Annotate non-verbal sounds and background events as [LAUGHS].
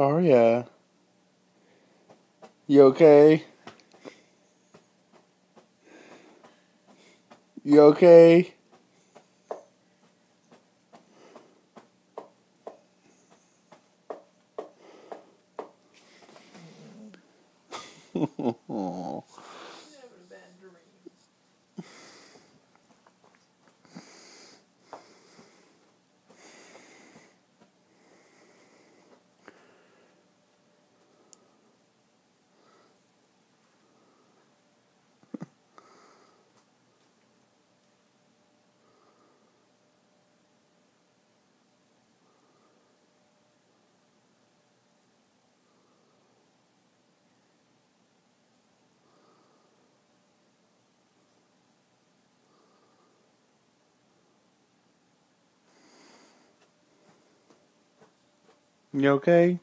Oh, Aria. You okay? You okay? [LAUGHS] You okay?